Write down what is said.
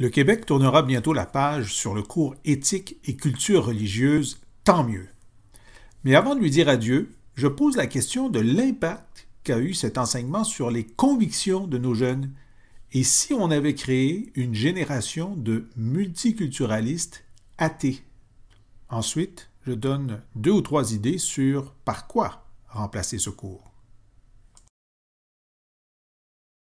Le Québec tournera bientôt la page sur le cours éthique et culture religieuse, tant mieux. Mais avant de lui dire adieu, je pose la question de l'impact qu'a eu cet enseignement sur les convictions de nos jeunes et si on avait créé une génération de multiculturalistes athées? Ensuite, je donne deux ou trois idées sur par quoi remplacer ce cours.